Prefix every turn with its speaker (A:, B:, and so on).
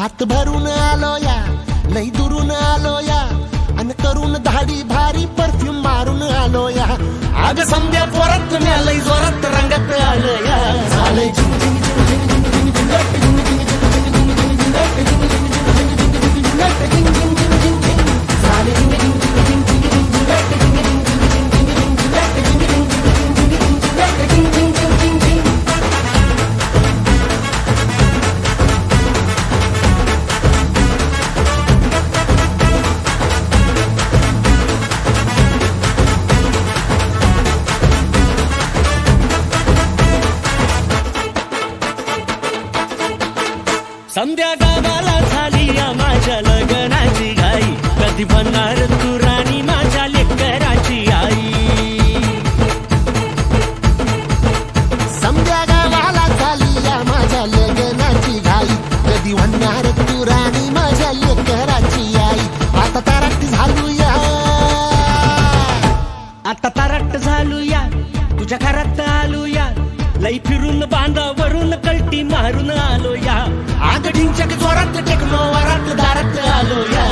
A: हात भरून आलो या लई दुरून आलो या आणि करून धाडी भारी परफ्यूम मारून आलो या. आग संध्या पोरात लई जोरात रंगत आलो या. झाले संध्या गावाला झाली या माझ्या लग्नाची घाई. कधी बनणार तू राणी माझ्या लेकराची आई.
B: समजा गावाला झाली या माझ्या लग्नाची घाई. कधी म्हणणार तू राणी माझ्या लेकराची आई. आता ताराटी झालू या.
A: आता तारट झालू या. तुझ्या घरात आलो या. लई फिरून बांधावरून कलटी मारून आलो या आगडींच्या जोरात टेक्नो वरात दारात आलो या